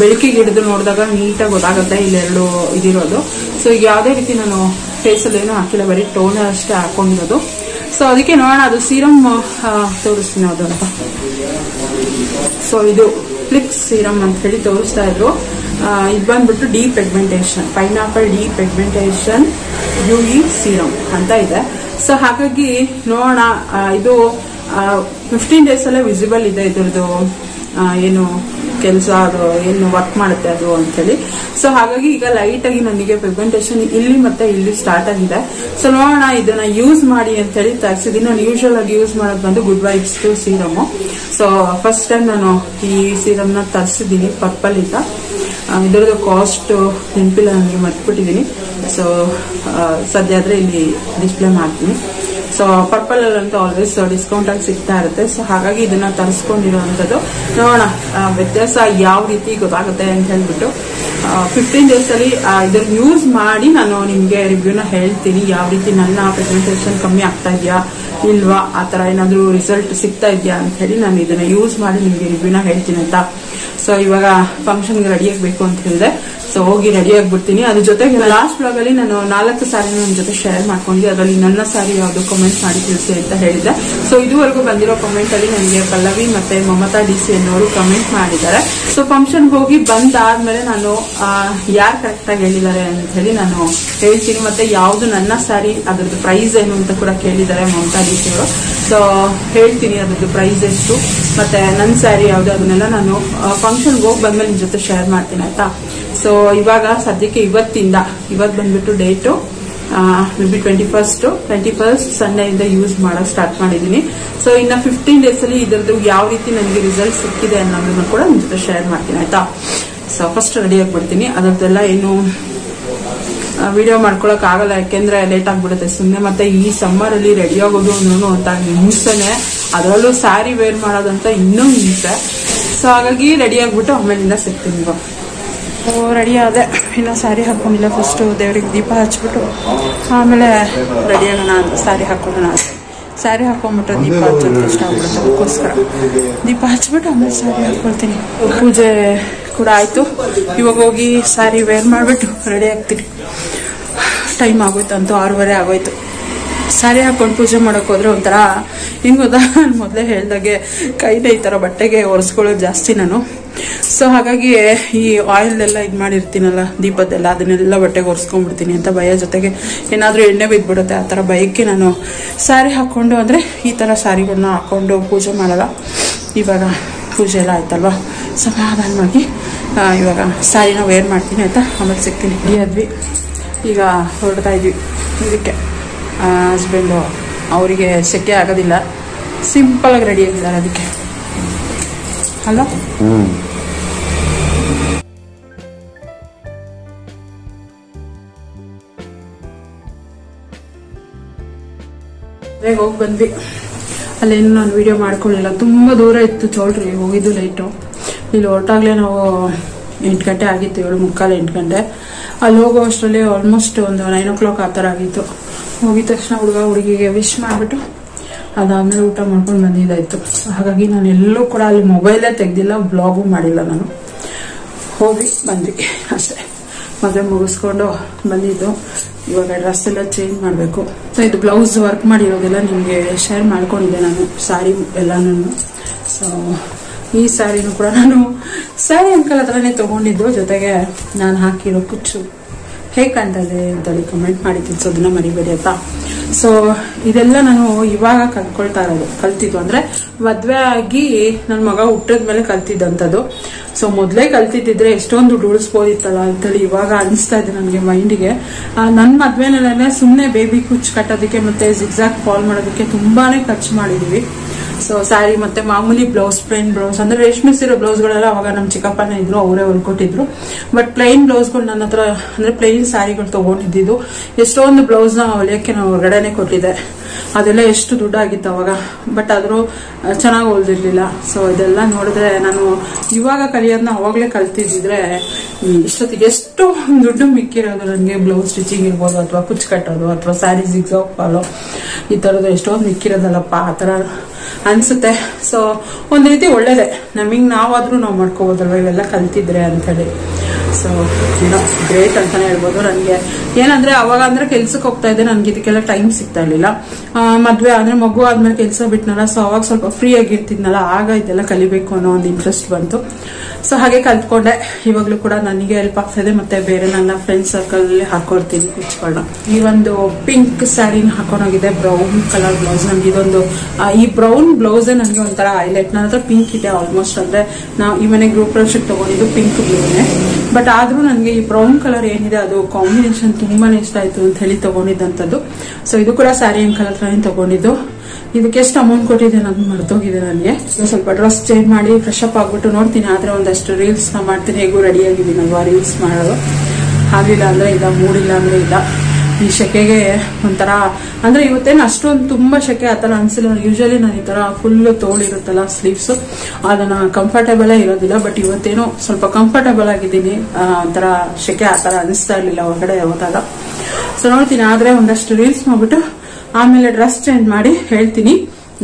A: ಬೆಳಕಿಗೆ ಹಿಡಿದು ನೋಡಿದಾಗ ನೀಟಾಗಿ ಗೊತ್ತಾಗುತ್ತೆ ಇಲ್ಲೆರಡು ಇದಿರೋದು. ಸೊ ಈಗ ಯಾವುದೇ ರೀತಿ ನಾನು ಫೇಸಲ್ಲಿ ಏನೂ ಹಾಕಿಲ್ಲ, ಬರೀ ಟೋನರ್ ಅಷ್ಟೇ ಹಾಕೊಂಡಿರೋದು. ಸೊ ಅದಕ್ಕೆ ನೋಡೋಣ, ಅದು ಸೀರಮ್ ತೋರಿಸ್ತೀನಿ ಅದು ಅಂತ. ಸೊ ಇದು ಫ್ಲಿಕ್ಸ್ ಸೀರಮ್ ಅಂತ ಹೇಳಿ ತೋರಿಸ್ತಾ ಇದ್ರು. ಇದು ಬಂದ್ಬಿಟ್ಟು depigmentation pineapple depigmentation U E serum ಅಂತ ಇದೆ. ಸೊ ಹಾಗಾಗಿ ನೋಡೋಣ ಇದು ಫಿಫ್ಟೀನ್ ಡೇಸ್ ಅಲ್ಲೇ ವಿಸಿಬಲ್ ಇದೆ ಇದ್ರದ್ದು ಏನು ಕೆಲಸ ಅದು, ಏನು ವರ್ಕ್ ಮಾಡುತ್ತೆ ಅದು ಅಂತೇಳಿ. ಸೊ ಹಾಗಾಗಿ ಈಗ ಲೈಟ್ ಆಗಿ ನನಗೆ ಪ್ರೆಸೆಂಟೇಷನ್ ಇಲ್ಲಿ ಮತ್ತೆ ಇಲ್ಲಿ ಸ್ಟಾರ್ಟ್ ಆಗಿದೆ. ಸೊ ನೋಡೋಣ ಇದನ್ನ ಯೂಸ್ ಮಾಡಿ ಅಂತ ಹೇಳಿ ತರಿಸಿದೀನಿ ನಾನು ಯೂಶುವಲ್ ಆಗಿ ಯೂಸ್ ಮಾಡೋದು ಬಂದು Good Vibes serum so first time ನಾನು ಈ ಸೀರಮ್ನ ತರಿಸಿದ್ದೀನಿ ಪರ್ಪಲ್ ಇಂದ. ಇದರದ್ದು ಕಾಸ್ಟ್ ನೆನಪಿಲ್ಲ, ನನಗೆ ಮರ್ತ್ಬಿಟ್ಟಿದ್ದೀನಿ ಸೊ ಸದ್ಯ ಆದ್ರೆ ಇಲ್ಲಿ ಡಿಸ್ಪ್ಲೇ ಮಾಡ್ತೀನಿ. ಸೊ ಪರ್ಪಲ್ ಅಂತೂ ಆಲ್ವೇಸ್ ಡಿಸ್ಕೌಂಟ್ ಆಗಿ ಸಿಗ್ತಾ ಇರುತ್ತೆ. ಸೊ ಹಾಗಾಗಿ ಇದನ್ನ ತರಿಸ್ಕೊಂಡಿರುವಂತದ್ದು ನೋಡೋಣ ವ್ಯತ್ಯಾಸ ಯಾವ ರೀತಿ ಗೊತ್ತಾಗುತ್ತೆ ಅಂತ ಹೇಳ್ಬಿಟ್ಟು. ಫಿಫ್ಟೀನ್ ಡೇಸ್ ಅಲ್ಲಿ ಇದನ್ನ ಯೂಸ್ ಮಾಡಿ ನಾನು ನಿಮ್ಗೆ ರಿವ್ಯೂನ ಹೇಳ್ತೀನಿ. ಯಾವ ರೀತಿ ನನ್ನ ಪ್ರೆಸೆಂಟೇಷನ್ ಕಮ್ಮಿ ಆಗ್ತಾ ಇದೆಯಾ? ಇಲ್ವಾ? ಆ ತರ ಏನಾದ್ರೂ ರಿಸಲ್ಟ್ ಸಿಗ್ತಾ ಇದೆಯಾ ಅಂತ ಹೇಳಿ ನಾನು ಇದನ್ನ ಯೂಸ್ ಮಾಡಿ ನಿಮ್ಗೆ ರಿವ್ಯೂನ ಹೇಳ್ತೀನಿ ಅಂತ. ಸೊ ಇವಾಗ ಫಂಕ್ಷನ್ಗೆ ರೆಡಿ ಆಗ್ಬೇಕು ಅಂತ ಹೇಳಿದೆ. ಸೊ ಹೋಗಿ ರೆಡಿ ಆಗ್ಬಿಡ್ತೀನಿ. ಅದ್ರ ಜೊತೆಗೆ ಲಾಸ್ಟ್ ಬ್ಲಾಗ್ ಅಲ್ಲಿ ನಾನು ನಾಲ್ಕು ಸಾರಿ ನನ್ನ ಜೊತೆ ಶೇರ್ ಮಾಡ್ಕೊಂಡೆ ಅದರಲ್ಲಿ ನನ್ನ ಸಾರಿ ಯಾವುದು ಕಮೆಂಟ್ ಮಾಡಿ ತಿಳಿಸಿ ಅಂತ ಹೇಳಿದ್ದೆ. ಸೊ ಇದುವರೆಗೂ ಬಂದಿರೋ ಕಮೆಂಟ್ ಅಲ್ಲಿ ನನಗೆ ಪಲ್ಲವಿ ಮತ್ತೆ ಮಮತಾ ಡಿ ಸಿ ಅನ್ನೋರು ಕಮೆಂಟ್ ಮಾಡಿದ್ದಾರೆ. ಸೊ ಫಂಕ್ಷನ್ ಹೋಗಿ ಬಂದಾದ್ಮೇಲೆ ನಾನು ಯಾರು ಕರೆಕ್ಟ್ ಆಗಿ ಹೇಳಿದ್ದಾರೆ ಅಂತ ಹೇಳಿ ನಾನು ಹೇಳ್ತೀನಿ. ಮತ್ತೆ ಯಾವ್ದು ನನ್ನ ಸಾರಿ ಅದ್ರದ್ದು ಪ್ರೈಸ್ ಏನು ಅಂತ ಕೂಡ ಕೇಳಿದ್ದಾರೆ ಮಮತಾ ಅವರು ಸೊ ಹೇಳ್ತೀನಿ ಅದ್ರದ್ದು ಪ್ರೈಸ್ ಎಷ್ಟು. ಮತ್ತೆ ನನ್ನ ಸ್ಯಾರಿ ಯಾವ್ದು ಅದನ್ನೆಲ್ಲ ನಾನು ಫಂಕ್ಷನ್ಗೆ ಹೋಗಿ ಬಂದ್ಮೇಲೆ ನಿಮ್ಮ ಜೊತೆ ಶೇರ್ ಮಾಡ್ತೀನಿ ಆಯ್ತಾ? ಸೊ ಇವಾಗ ಸದ್ಯಕ್ಕೆ ಇವತ್ತಿಂದ ಇವತ್ತು ಬಂದ್ಬಿಟ್ಟು date maybe twenty first twenty first ಸಂಡೆಯಿಂದ use ಮಾಡೋಕೆ ಸ್ಟಾರ್ಟ್ ಮಾಡಿದ್ದೀನಿ. ಸೊ ಇನ್ನ ಫಿಫ್ಟೀನ್ ಡೇಸ್ ಅಲ್ಲಿ ಇದರದ್ದು ಯಾವ ರೀತಿ ನನಗೆ ರಿಸಲ್ಟ್ ಸಿಕ್ಕಿದೆ ಅನ್ನೋದನ್ನು ಕೂಡ ನಿಮ್ಮ ಜೊತೆ ಶೇರ್ ಮಾಡ್ತೀನಿ ಆಯ್ತಾ? ಸೊ ಫಸ್ಟ್ ರೆಡಿ ಆಗಿಬಿಡ್ತೀನಿ. ಅದರದ್ದೆಲ್ಲ ಏನು ವಿಡಿಯೋ ಮಾಡ್ಕೊಳಕ್ ಆಗಲ್ಲ ಯಾಕೆಂದ್ರೆ ಲೇಟ್ ಆಗ್ಬಿಡುತ್ತೆ. ಸುಮ್ಮನೆ ಮತ್ತೆ ಈ ಸಮ್ಮರ್ ಅಲ್ಲಿ ರೆಡಿ ಆಗೋದು ಅನ್ನೋನು ಅಂತ ಹಿಂಸೆನೆ. ಅದರಲ್ಲೂ ಸ್ಯಾರಿ ವೇರ್ ಮಾಡೋದಂತ ಇನ್ನೂ ಹಿಂಸೆ. ಸೊ ಹಾಗಾಗಿ ರೆಡಿ ಆಗ್ಬಿಟ್ಟು ಆಮೇಲಿಂದ ಸಿಗ್ತೀನಿ ಇವಾಗ. ರೆಡಿ ಆದೆ. ಇನ್ನು ಸ್ಯಾರಿ ಹಾಕೊಂಡಿಲ್ಲ ಫಸ್ಟು ದೇವ್ರಿಗೆ ದೀಪ ಹಚ್ಬಿಟ್ಟು ಆಮೇಲೆ ರೆಡಿ ಆಗೋಣ ಅಂತ ಸ್ಯಾರಿ ಹಾಕೊಳ್ಳೋಣ ಅಂತ. ಸ್ಯಾರಿ ಹಾಕೊಂಡ್ಬಿಟ್ಟು ದೀಪ ಹಚ್ಚೋದು ಇಷ್ಟ ಆಗ್ಬಿಡುತ್ತೆ ಅದಕ್ಕೋಸ್ಕರ. ದೀಪ ಹಚ್ಬಿಟ್ಟು ಆಮೇಲೆ ಸ್ಯಾರಿ ಹಾಕೊಳ್ತೀನಿ. ಪೂಜೆ ಕೂಡ ಆಯಿತು. ಇವಾಗ ಹೋಗಿ ಸ್ಯಾರಿ ವೇರ್ ಮಾಡಿಬಿಟ್ಟು ರೆಡಿ ಆಗ್ತೀನಿ. ಟೈಮ್ ಆಗೋಯ್ತು ಅಂತೂ ಆರೂವರೆ ಆಗೋಯ್ತು. ಸ್ಯಾರಿ ಹಾಕೊಂಡು ಪೂಜೆ ಮಾಡೋಕೆ ಹೋದ್ರೆ ಒಂಥರ, ಹಿಂಗೆ ಗೊತ್ತಾ? ನಾನು ಮೊದಲೇ ಹೇಳ್ದಾಗೆ ಕೈನ ಈ ಥರ ಬಟ್ಟೆಗೆ ಒರೆಸ್ಕೊಳ್ಳೋದು ಜಾಸ್ತಿ ನಾನು. ಸೊ ಹಾಗಾಗಿ ಈ ಆಯಿಲ್ದೆಲ್ಲ ಇದು ಮಾಡಿರ್ತೀನಲ್ಲ, ದೀಪದ್ದೆಲ್ಲ, ಅದನ್ನೆಲ್ಲ ಬಟ್ಟೆಗೆ ಒರೆಸ್ಕೊಂಡ್ಬಿಡ್ತೀನಿ ಅಂತ ಭಯ ಜೊತೆಗೆ ಏನಾದರೂ ಎಣ್ಣೆ ಬಿದ್ದುಬಿಡುತ್ತೆ ಆ ಥರ ಭಯಕ್ಕೆ ನಾನು ಸ್ಯಾರಿ ಹಾಕ್ಕೊಂಡು ಅಂದರೆ ಈ ಥರ ಸ್ಯಾರಿಗಳನ್ನ ಹಾಕ್ಕೊಂಡು ಪೂಜೆ ಮಾಡಲ್ಲ. ಇವಾಗ ಪೂಜೆ ಎಲ್ಲ ಆಯ್ತಲ್ವಾ ಸಮಾಧಾನವಾಗಿ ಇವಾಗ ಸ್ಯಾರಿನ ವೇರ್ ಮಾಡ್ತೀನಿ ಆಯಿತಾ? ಆಮೇಲೆ ಸಿಗ್ತೀನಿ. ಹಿಡಿಯಾದ್ವಿ ಈಗ ಹೊರಡ್ತಾ ಇದ್ವಿ. ಇದಕ್ಕೆ ಹಸ್ಬೆಂಡು ಅವರಿಗೆ ಸೆಕೆ ಆಗೋದಿಲ್ಲ. ಸಿಂಪಲಾಗಿ ರೆಡಿ ಆಗಿದ್ದಾರೆ ಅದಕ್ಕೆ. ಅಲ್ಲ ಬೇಗ ಹೋಗಿ ಬಂದ್ವಿ. ಅಲ್ಲೇನು ನಾನು ವಿಡಿಯೋ ಮಾಡ್ಕೊಳ್ಳಿಲ್ಲ. ತುಂಬ ದೂರ ಇತ್ತು ಚೌಲ್ರಿ ಹೋಗಿದ್ದು ಲೈಟು ಇಲ್ಲಿ ಹೊರಟಾಗ್ಲೇ ನಾವು ಎಂಟು ಗಂಟೆ ಆಗಿತ್ತು, ಏಳು ಮುಕ್ಕಾಲು ಎಂಟು ಗಂಟೆ. ಅಲ್ಲಿ ಹೋಗೋ ಅಷ್ಟರಲ್ಲಿ ಆಲ್ಮೋಸ್ಟ್ ಒಂದು ನೈನ್ ಓ ಕ್ಲಾಕ್ ಆ ಥರ ಆಗಿತ್ತು. ಹೋಗಿದ ತಕ್ಷಣ ಹುಡುಗ ಹುಡುಗಿಗೆ ವಿಶ್ ಮಾಡಿಬಿಟ್ಟು ಅದಾದಮೇಲೆ ಊಟ ಮಾಡ್ಕೊಂಡು ಬಂದಿದ್ದಾಯ್ತು. ಹಾಗಾಗಿ ನಾನು ಎಲ್ಲೂ ಕೂಡ ಅಲ್ಲಿ ಮೊಬೈಲೇ ತೆಗ್ದಿಲ್ಲ ಬ್ಲಾಗು ಮಾಡಿಲ್ಲ ನಾನು. ಹೋಗಿ ಬಂದ್ವಿ ಅಷ್ಟೇ. ಮದುವೆ ಮುಗಿಸ್ಕೊಂಡು ಬಂದಿದ್ದು. ಇವಾಗ ಡ್ರೆಸ್ ಎಲ್ಲ ಚೇಂಜ್ ಮಾಡಬೇಕು. ಸೊ ಇದು ಬ್ಲೌಸ್ ವರ್ಕ್ ಮಾಡಿರೋದೆಲ್ಲ ನಿಮಗೆ ಶೇರ್ ಮಾಡ್ಕೊಂಡಿದ್ದೆ ನಾನು ಸ್ಯಾರಿ ಎಲ್ಲಾನು ಸೊ ಈ ಸ್ಯಾರಿನೂ ಕೂಡ ನಾನು ಸ್ಯಾರಿ ಅಂಕಲ್ ಹತ್ರನೇ ತೊಗೊಂಡಿದ್ದು. ಜೊತೆಗೆ ನಾನು ಹಾಕಿರೋ ಕುಚ್ಚು. ಹೇಗೆ ಕಾಣ್ತಾ ಇದೆ ಅಂತೇಳಿ ಕಮೆಂಟ್ ಮಾಡಿ ತಿಳಿಸೋದನ್ನ ಮರಿಬೇಡಿ ಆಯ್ತಾ? ಸೊ ಇದೆಲ್ಲ ನಾನು ಇವಾಗ ಕಲ್ತ್ಕೊಳ್ತಾ ಇರೋದು. ಕಲ್ತಿದ್ದು ಅಂದ್ರೆ, ಮದ್ವೆ ಆಗಿ ನನ್ನ ಮಗ ಹುಟ್ಟಿದ ಮೇಲೆ ಕಲ್ತಿದ್ದಂಥದ್ದು. ಸೊ ಮೊದಲೇ ಕಲ್ತಿದ್ದಿದ್ರೆ ಎಷ್ಟೊಂದು ದುಡ್ಡು ಉಳಿಸ್ಬೋದಿತ್ತಲ್ಲ ಅಂತೇಳಿ ಇವಾಗ ಅನಿಸ್ತಾ ಇದೆ ನನಗೆ ಮೈಂಡಿಗೆ ನನ್ನ ಮದ್ವೆನಲ್ಲೇ ಸುಮ್ಮನೆ ಬೇಬಿ ಕುಚ್ಚು ಕಟ್ಟೋದಕ್ಕೆ ಮತ್ತೆ ಜಿಗ್ಜಾಗ್ ಫಾಲ್ ಮಾಡೋದಕ್ಕೆ ತುಂಬಾನೇ ಖರ್ಚು ಮಾಡಿದೀವಿ. ಸೊ ಸ್ಯಾರಿ ಮತ್ತೆ ಮಾಮೂಲಿ ಬ್ಲೌಸ್ ಪ್ಲೇನ್ ಬ್ಲೌಸ್ ಅಂದ್ರೆ ರೇಷ್ಮೆ ಸೀರೆ ಬ್ಲೌಸ್ಗಳೆಲ್ಲ ಅವಾಗ ನಮ್ಮ ಚಿಕ್ಕಪ್ಪನೇ ಇದ್ರು, ಅವರೇ ಹೊಲ್ಕೊಟ್ಟಿದ್ರು. ಬಟ್ ಪ್ಲೈನ್ ಬ್ಲೌಸ್ಗಳು ನನ್ನ ಹತ್ರ, ಅಂದ್ರೆ ಪ್ಲೈನ್ ಸ್ಯಾರಿಗಳು ತಗೊಂಡಿದ್ದು ಎಷ್ಟೊಂದು ಬ್ಲೌಸ್ನ ಹೊಲಿಯಕ್ಕೆ ನಾವು ಹೊರಗಡೆನೆ ಕೊಟ್ಟಿದ್ದೆ. ಅದೆಲ್ಲ ಎಷ್ಟು ದುಡ್ಡಾಗಿತ್ತು ಅವಾಗ. ಬಟ್ ಆದರೂ ಚೆನ್ನಾಗಿ ಹೊಲ್ದಿರ್ಲಿಲ್ಲ. ಸೊ ಇದೆಲ್ಲ ನೋಡಿದ್ರೆ ನಾನು ಇವಾಗ ಕಲಿಯೋದನ್ನ ಅವಾಗಲೇ ಕಲ್ತಿದ್ದಿದ್ರೆ ಇಷ್ಟೊತ್ತಿಗೆ ಎಷ್ಟು ದುಡ್ಡು ಮಿಕ್ಕಿರೋದು ನನಗೆ. ಬ್ಲೌಸ್ ಸ್ಟಿಚಿಂಗ್ ಇರ್ಬೋದು, ಅಥವಾ ಕುಚ್ಚು ಕಟ್ಟೋದು ಅಥವಾ ಸ್ಯಾರಿ ಜಿಗ್ಸಾಕ್ ಫಾಲೋ ಈ ಥರದ್ದು ಎಷ್ಟೊಂದು ಮಿಕ್ಕಿರೋದಲ್ಲಪ್ಪ, ಆ ಥರ ಅನ್ಸುತ್ತೆ. ಸೊ ಒಂದ್ ರೀತಿ ಒಳ್ಳೇದೆ. ನಮಗ್ ನಾವಾದ್ರೂ ನಾವು ಮಾಡ್ಕೋಬೋದಲ್ವ? ಇವೆಲ್ಲ ಕಲ್ತಿದ್ರೆ ಅಂತ ಹೇಳಿ ಸೊ ಏನೋ ಗ್ರೇಟ್ ಅಂತಾನೆ ಹೇಳ್ಬೋದು. ನನಗೆ ಏನಂದ್ರೆ ಅವಾಗ ಅಂದ್ರೆ ಕೆಲ್ಸಕ್ಕೆ ಹೋಗ್ತಾ ಇದ್ದೆ. ನನ್ಗೆ ಇದಕ್ಕೆಲ್ಲ ಟೈಮ್ ಸಿಗ್ತಾ ಇರ್ಲಿಲ್ಲ. ಮದ್ವೆ ಅಂದ್ರೆ ಮಗು ಆದ್ಮೇಲೆ ಕೆಲಸ ಬಿಟ್ನಲ್ಲ. ಸೊ ಅವಾಗ ಸ್ವಲ್ಪ ಫ್ರೀ ಆಗಿರ್ತಿದ್ನಲ್ಲ ಆಗ ಇದೆಲ್ಲ ಕಲಿಬೇಕು ಅನ್ನೋ ಒಂದು ಇಂಟ್ರೆಸ್ಟ್ ಬಂತು. ಸೊ ಹಾಗೆ ಕಲ್ತ್ಕೊಂಡೆ. ಇವಾಗ್ಲೂ ಕೂಡ ನನಗೆ ಹೆಲ್ಪ್ ಆಗ್ತಾ ಮತ್ತೆ ಬೇರೆ ನನ್ನ ಫ್ರೆಂಡ್ ಸರ್ಕಲ್ ಅಲ್ಲಿ ಹಾಕೊಡ್ತೀನಿ. ಕುಚ್ಗಳನ್ನ ಈ ಒಂದು ಪಿಂಕ್ ಸ್ಯಾರಿನ ಹಾಕೊಂಡೋಗಿದೆ ಬ್ರೌನ್ ಕಲರ್ ಬ್ಲೌಸ್ ನನಗೆ ಇದೊಂದು ಈ ಬ್ರೌನ್ ಬ್ಲೌಸ್ ನನಗೆ ಒಂಥರ ಹೈಲೈಟ್ ನನ್ನ ಹತ್ರ ಪಿಂಕ್ ಇದೆ ಆಲ್ಮೋಸ್ಟ್ ಅಂದ್ರೆ ನಾವು ಈ ಮನೆ ಗ್ರೂಪ್ ಪ್ರಾಜೆಕ್ಟ್ ತಗೊಂಡಿದ್ದು ಪಿಂಕ್ ಬ್ಲೂನೇ ಬಟ್ ಆದ್ರೂ ನನಗೆ ಈ ಬ್ರೌನ್ ಕಲರ್ ಏನಿದೆ ಅದು ಕಾಂಬಿನೇಷನ್ ತುಂಬಾನೇ ಇಷ್ಟ ಆಯ್ತು ಅಂತ ಹೇಳಿ ತಗೊಂಡಿದ್ದಂಥದ್ದು. ಸೊ ಇದು ಕೂಡ ಸ್ಯಾರಿ ಅಂಕಲ್ ಹತ್ರನೇ ತಗೊಂಡಿದ್ದು. ಇದಕ್ಕೆ ಎಷ್ಟು ಅಮೌಂಟ್ ಕೊಟ್ಟಿದೆ ನಾನು ಮರ್ತೋಗಿದೆ ನನಗೆ. ಸ್ವಲ್ಪ ಡ್ರೆಸ್ ಚೇಂಜ್ ಮಾಡಿ ಫ್ರೆಶ್ ಅಪ್ ಆಗ್ಬಿಟ್ಟು ನೋಡ್ತೀನಿ. ಆದ್ರೆ ಒಂದಷ್ಟು ರೀಲ್ಸ್ನ ಮಾಡ್ತೀನಿ. ಹೇಗೂ ರೆಡಿ ಆಗಿದ್ದೀನಲ್ವಾ ರೀಲ್ಸ್ ಮಾಡೋದು. ಆಗಿಲ್ಲ ಅಂದ್ರೆ ಇಲ್ಲ, ಮೂಡಿಲ್ಲ ಅಂದ್ರೆ ಇಲ್ಲ. ಈ ಸೆಕೆಗೆ ಒಂಥರ, ಅಂದ್ರೆ ಇವತ್ತೇನು ಅಷ್ಟೊಂದು ತುಂಬಾ ಆ ಥರ ಅನ್ಸಿಲ್ಲ. ಯೂಶಲಿ ನಾನು ಈ ತರ ಫುಲ್ ತೋಳಿರುತ್ತಲ್ಲ ಸ್ಲೀವ್ಸ್ ಅದನ್ನ ಕಂಫರ್ಟೇಬಲ್ ಇರೋದಿಲ್ಲ. ಬಟ್ ಇವತ್ತೇನೋ ಸ್ವಲ್ಪ ಕಂಫರ್ಟೇಬಲ್ ಆಗಿದ್ದೀನಿ. ಒಂಥರ ಆ ಆತರ ಅನಿಸ್ತಾ ಇರ್ಲಿಲ್ಲ ಹೊರಗಡೆ ಹೋದಾಗ. ಸೊ ನೋಡ್ತೀನಿ, ಆದ್ರೆ ಒಂದಷ್ಟು ರೀಲ್ಸ್ ಮಾಡ್ಬಿಟ್ಟು ಆಮೇಲೆ ಡ್ರೆಸ್ ಚೇಂಜ್ ಮಾಡಿ ಹೇಳ್ತೀನಿ.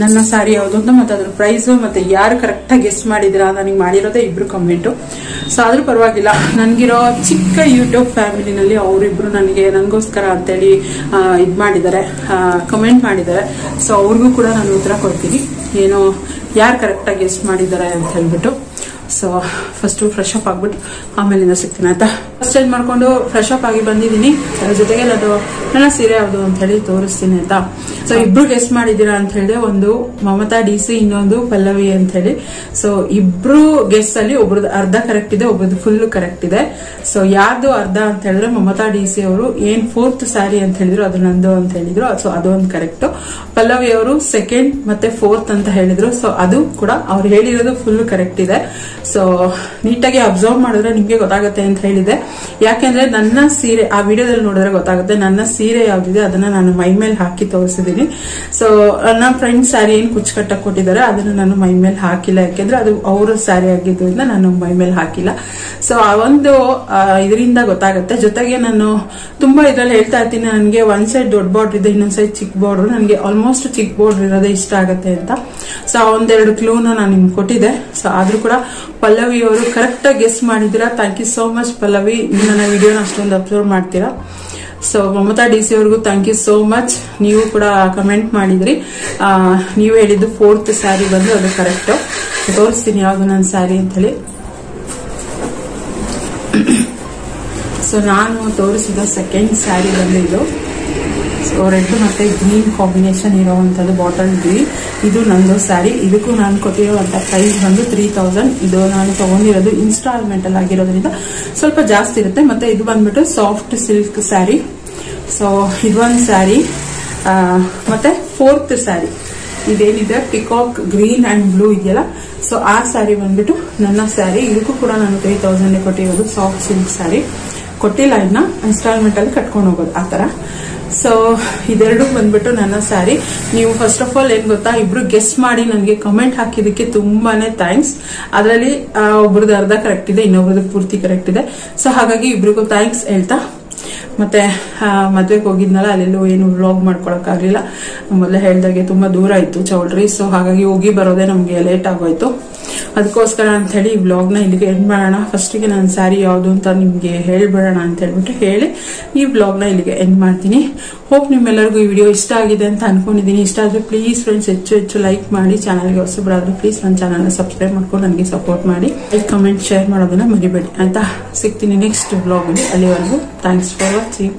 A: ನನ್ನ ಸಾರಿ ಯಾವುದು ಅಂತ ಮತ್ತೆ ಅದ್ರ ಪ್ರೈಸ್ ಮತ್ತೆ ಯಾರು ಕರೆಕ್ಟ್ ಆಗಿ ಗೆಸ್ಟ್ ಮಾಡಿದಿರಾ ನನಗೆ ಮಾಡಿರೋದೇ ಇಬ್ರು ಕಮೆಂಟು ಸೊ ಆದ್ರೂ ಪರವಾಗಿಲ್ಲ. ನನಗಿರೋ ಚಿಕ್ಕ ಯೂಟ್ಯೂಬ್ ಫ್ಯಾಮಿಲಿನಲ್ಲಿ ಅವರಿಬ್ರು ನನಗೆ ನನಗೋಸ್ಕರ ಅಂತೇಳಿ ಇದು ಮಾಡಿದ್ದಾರೆ. ಕಮೆಂಟ್ ಮಾಡಿದ್ದಾರೆ. ಸೊ ಅವ್ರಿಗೂ ಕೂಡ ನಾನು ಉತ್ತರ ಕೊಡ್ತೀನಿ. ಏನು ಯಾರು ಕರೆಕ್ಟಾಗಿ ಗೆಸ್ಟ್ ಗೆಸ್ ಮಾಡಿದ್ದಾರೆ ಅಂತ ಹೇಳ್ಬಿಟ್ಟು. ಸೊ ಫಸ್ಟ್ ಫ್ರೆಶ್ ಅಪ್ ಆಗ್ಬಿಟ್ಟು ಆಮೇಲಿಂದ ಸಿಗ್ತೀನಿ ಆಯ್ತಾ? ಚೇಂಜ್ ಮಾಡ್ಕೊಂಡು ಫ್ರೆಶ್ ಅಪ್ ಆಗಿ ಬಂದಿದ್ದೀನಿ. ಅದ್ರ ಜೊತೆಗೆ ಅದು ನನ್ನ ಸೀರೆ ಯಾವುದು ಅಂತ ಹೇಳಿ ತೋರಿಸ್ತೀನಿ ಅಂತ. ಸೊ ಇಬ್ರು ಗೆಸ್ಟ್ ಮಾಡಿದ್ದೀರಾ ಅಂತ ಹೇಳಿದೆ ಒಂದು ಮಮತಾ ಡಿ ಸಿ ಇನ್ನೊಂದು ಪಲ್ಲವಿ ಅಂತ ಹೇಳಿ. ಸೊ ಇಬ್ರು ಗೆಸ್ಟ್ ಅಲ್ಲಿ ಒಬ್ರದ್ದು ಅರ್ಧ ಕರೆಕ್ಟ್ ಇದೆ ಒಬ್ರದ್ದು ಫುಲ್ ಕರೆಕ್ಟ್ ಇದೆ. ಸೊ ಯಾರ್ದು ಅರ್ಧ ಅಂತ ಹೇಳಿದ್ರೆ ಮಮತಾ ಡಿ ಸಿ ಅವರು ಏನ್ ಫೋರ್ತ್ ಸ್ಯಾರಿ ಅಂತ ಹೇಳಿದ್ರು ಅದು ನಂದು ಅಂತ ಹೇಳಿದ್ರು. ಸೊ ಅದು ಒಂದು ಕರೆಕ್ಟ್ ಪಲ್ಲವಿ ಅವರು ಸೆಕೆಂಡ್ ಮತ್ತೆ ಫೋರ್ತ್ ಅಂತ ಹೇಳಿದ್ರು. ಸೊ ಅದು ಕೂಡ ಅವ್ರು ಹೇಳಿರೋದು ಫುಲ್ ಕರೆಕ್ಟ್ ಇದೆ. ಸೊ ನೀಟಾಗಿ ಅಬ್ಸರ್ವ್ ಮಾಡಿದ್ರೆ ನಿಮ್ಗೆ ಗೊತ್ತಾಗುತ್ತೆ ಅಂತ ಹೇಳಿದೆ. ಯಾಕೆಂದ್ರೆ ನನ್ನ ಸೀರೆ ಆ ವಿಡಿಯೋದಲ್ಲಿ ನೋಡಿದ್ರೆ ಗೊತ್ತಾಗುತ್ತೆ. ನನ್ನ ಸೀರೆ ಯಾವ್ದಿದೆ, ಅದನ್ನ ನಾನು ಮೈ ಮೇಲೆ ಹಾಕಿ ತೋರಿಸಿದೀನಿ. ಸೊ ನನ್ನ ಫ್ರೆಂಡ್ ಸ್ಯಾರಿ ಏನ್ ಕುಚ್ಚು ಕಟ್ಟ ಕೊಟ್ಟಿದ್ದಾರೆ ಅದನ್ನ ನಾನು ಮೈ ಮೇಲೆ ಹಾಕಿಲ್ಲ. ಯಾಕೆಂದ್ರೆ ಅದು ಅವರ ಸ್ಯಾರಿ ಆಗಿದ್ದರಿಂದ ನಾನು ಮೈ ಮೇಲೆ ಹಾಕಿಲ್ಲ. ಸೊ ಆ ಒಂದು ಇದರಿಂದ ಗೊತ್ತಾಗುತ್ತೆ. ಜೊತೆಗೆ ನಾನು ತುಂಬಾ ಇದ್ರಲ್ಲಿ ಹೇಳ್ತಾ ಇರ್ತೀನಿ, ನನಗೆ ಒಂದ್ ಸೈಡ್ ದೊಡ್ಡ ಬಾರ್ಡರ್ ಇದೆ, ಇನ್ನೊಂದ್ ಸೈಡ್ ಚಿಕ್ಕ ಬಾರ್ಡರ್ ನನಗೆ ಆಲ್ಮೋಸ್ಟ್ ಚಿಕ್ಕ ಬಾರ್ಡರ್ ಇರೋದೇ ಇಷ್ಟ ಆಗುತ್ತೆ ಅಂತ. ಸೊ ಆ ಒಂದೆರಡು ಕ್ಲೂನ ನಾನು ನಿಮ್ಗೆ ಕೊಟ್ಟಿದ್ದೆ. ಸೊ ಆದ್ರೂ ಕೂಡ ಪಲ್ಲವಿ ಅವರು ಕರೆಕ್ಟ್ ಆಗಿ ಗೆಸ್ ಮಾಡಿದ್ದೀರಾ? Thank you so much Pallavi. ನನ್ನ ವಿಡಿಯೋನ ಅಷ್ಟೊಂದು ಅಬ್ಸರ್ವ್ ಮಾಡ್ತೀರಾ? ಸೊ ಮಮತಾ ಡಿ ಸಿ ಅವ್ರಿಗೂ ಥ್ಯಾಂಕ್ ಯು ಸೋ ಮಚ್ ನೀವು ಕೂಡ ಕಮೆಂಟ್ ಮಾಡಿದ್ರಿ. ನೀವು ಹೇಳಿದ್ದು ಫೋರ್ತ್ ಸ್ಯಾರಿ ಬಂದು ಅದು ಕರೆಕ್ಟ್ ತೋರಿಸ್ತೀನಿ ಯಾವುದು ನನ್ನ ಸ್ಯಾರಿ ಅಂತ ಹೇಳಿ ಸೊ ನಾನು ತೋರಿಸಿದ ಸೆಕೆಂಡ್ ಸ್ಯಾರಿ ಬಂದು ಇದು ರೆಡ್ ಮತ್ತೆ ಗ್ರೀನ್ ಕಾಂಬಿನೇಷನ್ ಇರೋವಂಥದ್ದು ಬಾಟಲ್ ಗ್ರೀನ್ ಇದು ನಂದು ಸ್ಯಾರಿ ಇದಕ್ಕೂ ನಾನು ಕೊಟ್ಟಿರುವಂತ ಪ್ರೈಸ್ ಬಂದು ತ್ರೀ ತೌಸಂಡ್ ಇದು ನಾನು ತಗೊಂಡಿರೋದು ಇನ್ಸ್ಟಾಲ್ಮೆಂಟ್ ಅಲ್ಲಿ ಆಗಿರೋದ್ರಿಂದ ಸ್ವಲ್ಪ ಜಾಸ್ತಿ ಇರುತ್ತೆ. ಮತ್ತೆ ಇದು ಬಂದ್ಬಿಟ್ಟು ಸಾಫ್ಟ್ ಸಿಲ್ಕ್ ಸ್ಯಾರಿ ಸೊ ಇದೊಂದು ಸ್ಯಾರಿ ಮತ್ತೆ ಫೋರ್ತ್ ಸ್ಯಾರಿ ಇದೇನಿದೆ? ಪಿಕಾಕ್ ಗ್ರೀನ್ ಅಂಡ್ ಬ್ಲೂ ಇದೆಯಲ್ಲ? ಸೊ ಆ ಸ್ಯಾರಿ ಬಂದ್ಬಿಟ್ಟು ನನ್ನ ಸ್ಯಾರಿ ಇದಕ್ಕೂ ಕೂಡ ನಾನು ತ್ರೀ ತೌಸಂಡ್ ಕೊಟ್ಟಿರೋದು ಸಾಫ್ಟ್ ಸಿಲ್ಕ್ ಸ್ಯಾರಿ ಕೊಟ್ಟಿಲ್ಲ ಇನ್ನ ಇನ್ಸ್ಟಾಲ್ಮೆಂಟ್ ಅಲ್ಲಿ ಕಟ್ಕೊಂಡು ಹೋಗೋದು. ಆ ತರ ಸೊ ಇದೆರಡು ಬಂದ್ಬಿಟ್ಟು ನನ್ನ ಸ್ಯಾರಿ ನೀವು ಫಸ್ಟ್ ಆಫ್ ಆಲ್ ಏನ್ ಗೊತ್ತಾ, ಇಬ್ರು ಗೆಸ್ಟ್ ಮಾಡಿ ನನಗೆ ಕಮೆಂಟ್ ಹಾಕಿದಕ್ಕೆ ತುಂಬಾನೇ ಥ್ಯಾಂಕ್ಸ್ ಅದರಲ್ಲಿ ಒಬ್ರದ್ದು ಅರ್ಧ ಕರೆಕ್ಟ್ ಇದೆ, ಇನ್ನೊಬ್ರದ್ದು ಪೂರ್ತಿ ಕರೆಕ್ಟ್ ಇದೆ. ಸೊ ಹಾಗಾಗಿ ಇಬ್ರಿಗೂ ಥ್ಯಾಂಕ್ಸ್ ಹೇಳ್ತಾ ಮತ್ತೆ ಮದ್ವೆಗೆ ಹೋಗಿದ್ನಲ್ಲ, ಅಲ್ಲೆಲ್ಲೂ ಏನು ವ್ಲಾಗ್ ಮಾಡ್ಕೊಳಕ್ ಆಗ್ಲಿಲ್ಲ ಮೊದಲೇ ಹೇಳ್ದಾಗೆ ತುಂಬಾ ದೂರ ಇತ್ತು ಚೌಲ್ರಿ ಸೊ ಹಾಗಾಗಿ ಹೋಗಿ ಬರೋದೇ ನಮ್ಗೆ ಲೇಟ್ ಆಗೋಯ್ತು. ಅದಕ್ಕೋಸ್ಕರ ಅಂತ ಹೇಳಿ ಈ ವ್ಲಾಗ್ನ ಇಲ್ಲಿಗೆ ಎಂಡ್ ಮಾಡೋಣ. ಫಸ್ಟಿಗೆ ನಾನು ಸ್ಯಾರಿ ಯಾವುದು ಅಂತ ನಿಮ್ಗೆ ಹೇಳ್ಬಿಡೋಣ ಅಂತ ಹೇಳ್ಬಿಟ್ಟು ಹೇಳಿ, ಈ ವ್ಲಾಗ್ನ ಇಲ್ಲಿಗೆ ಎಂಡ್ ಮಾಡ್ತೀನಿ. ಹೋಪ್ ನಿಮ್ಮೆಲ್ಲರಿಗೂ ಈ ವಿಡಿಯೋ ಇಷ್ಟ ಆಗಿದೆ ಅಂತ ಅನ್ಕೊಂಡಿದೀನಿ. ಇಷ್ಟ ಆದ್ರೆ ಪ್ಲೀಸ್ ಫ್ರೆಂಡ್ಸ್ ಹೆಚ್ಚು ಹೆಚ್ಚು ಲೈಕ್ ಮಾಡಿ ಚಾನಲ್ಗೆ ಹೊಸಬರಾದ್ರೆ ಪ್ಲೀಸ್ ನನ್ನ ಚಾನಲ್ನ ಸಬ್ಸ್ಕ್ರೈಬ್ ಮಾಡ್ಕೊಂಡು ನನಗೆ ಸಪೋರ್ಟ್ ಮಾಡಿ. ಕಮೆಂಟ್ ಶೇರ್ ಮಾಡೋದನ್ನ ಮರಿಬೇಡಿ ಅಂತ ಸಿಗ್ತೀನಿ ನೆಕ್ಸ್ಟ್ ವ್ಲಾಗ್ ಅಲ್ಲಿ ಅಲ್ಲಿವರೆಗೂ. Thanks for watching